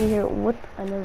see here what another